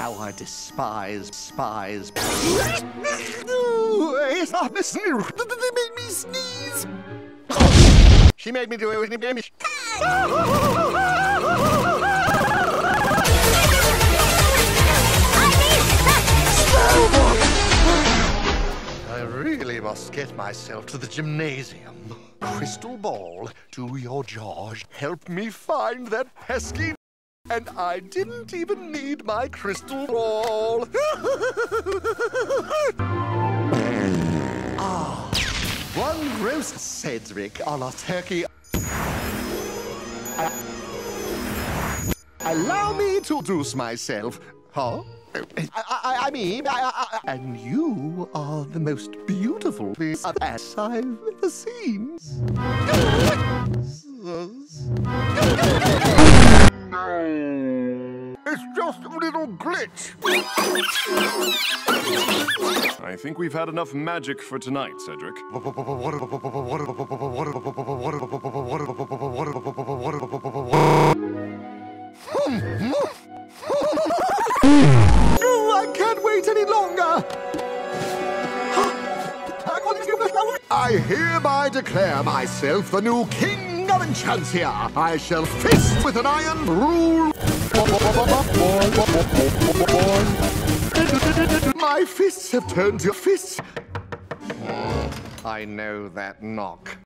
how I despise spies. They made me sneeze. She made me do it with me. I really must get myself to the gymnasium. Crystal ball, do your George. Help me find that pesky. And I didn't even need my crystal ball. ah, one roast Cedric a turkey. Allow me to introduce myself. Huh? I, I, I mean, I, and you are the most beautiful piece of ass I've ever seen. just a little glitch. I think we've had enough magic for tonight, Cedric. Oh, I can't wait any longer. I hereby declare myself the new king of Enchancia. I shall fist with an iron rule. My fists have turned to fists. I know that knock.